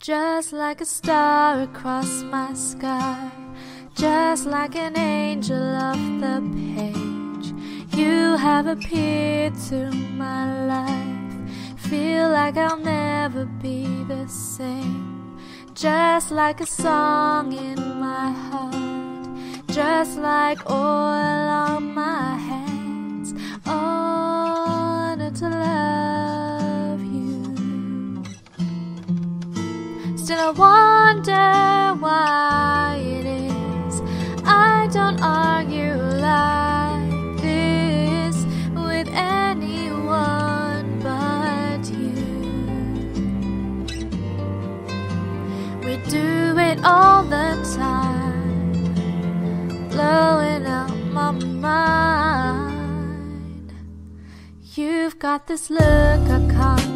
just like a star across my sky, just like an angel off the page. You have appeared to my life, feel like I'll never be the same, just like a song in my heart, just like oil on my hands. Honor Still, I wonder why it is I don't argue like this with anyone but you. We do it all the time, blowing out my mind. You've got this look I can't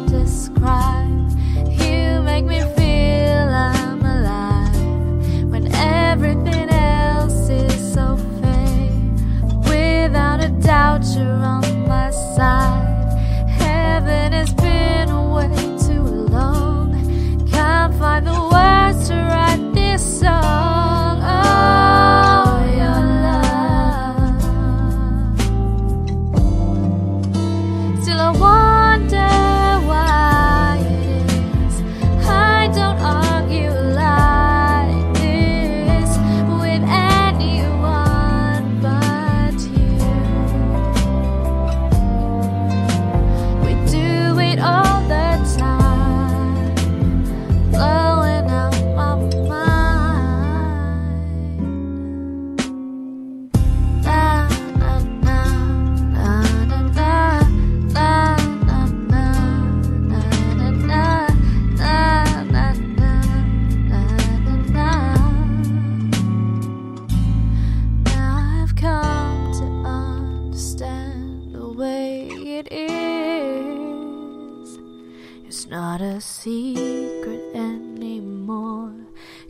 It's not a secret anymore.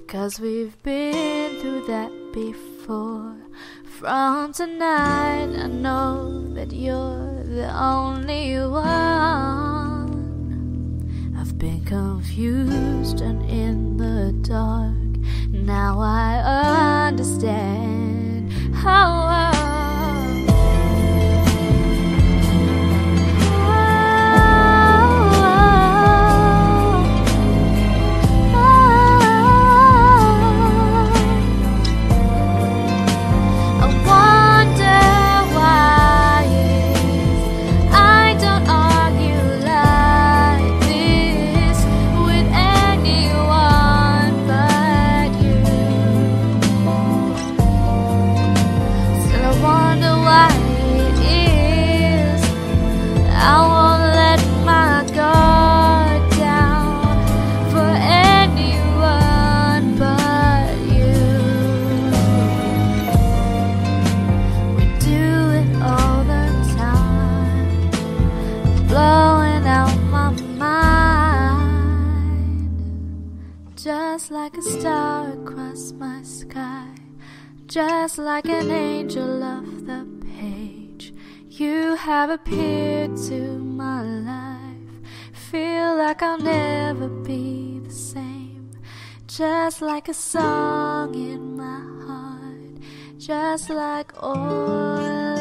Cause we've been through that before. From tonight, I know that you're the only one. I've been confused and in the dark. Now I understand how. Just like a star across my sky, just like an angel off the page. You have appeared to my life, feel like I'll never be the same. Just like a song in my heart, just like oil